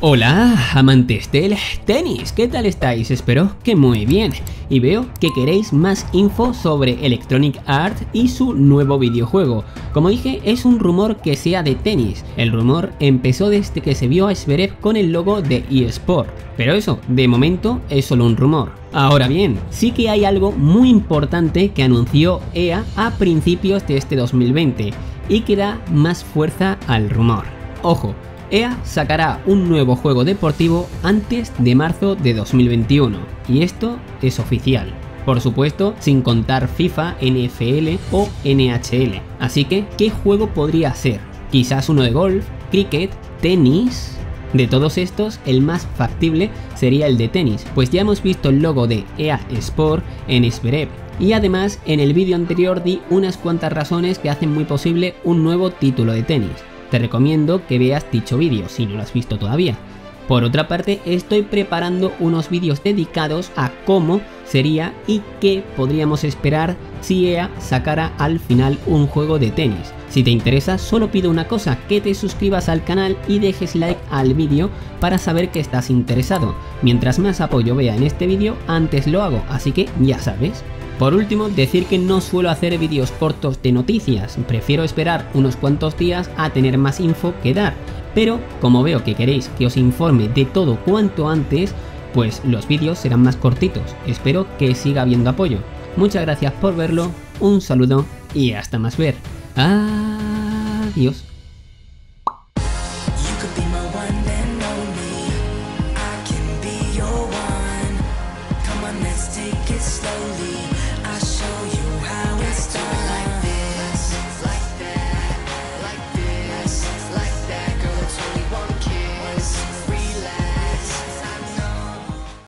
Hola, amantes del tenis, ¿qué tal estáis? Espero que muy bien. Y veo que queréis más info sobre Electronic Arts y su nuevo videojuego. Como dije, es un rumor que sea de tenis. El rumor empezó desde que se vio a Zverev con el logo de eSport. Pero eso, de momento, es solo un rumor. Ahora bien, sí que hay algo muy importante que anunció EA a principios de este 2020 y que da más fuerza al rumor. Ojo, EA sacará un nuevo juego deportivo antes de marzo de 2021, y esto es oficial. Por supuesto, sin contar FIFA, NFL o NHL. Así que, ¿qué juego podría ser? Quizás uno de golf, cricket, tenis. De todos estos, el más factible sería el de tenis, pues ya hemos visto el logo de EA Sport en Zverev, y además en el vídeo anterior di unas cuantas razones que hacen muy posible un nuevo título de tenis. Te recomiendo que veas dicho vídeo si no lo has visto todavía. Por otra parte, estoy preparando unos vídeos dedicados a cómo sería y qué podríamos esperar si EA sacara al final un juego de tenis. Si te interesa, solo pido una cosa, que te suscribas al canal y dejes like al vídeo para saber que estás interesado. Mientras más apoyo vea en este vídeo, antes lo hago, así que ya sabes. Por último, decir que no suelo hacer vídeos cortos de noticias, prefiero esperar unos cuantos días a tener más info que dar, pero como veo que queréis que os informe de todo cuanto antes, pues los vídeos serán más cortitos, espero que siga habiendo apoyo. Muchas gracias por verlo, un saludo y hasta más ver. Adiós.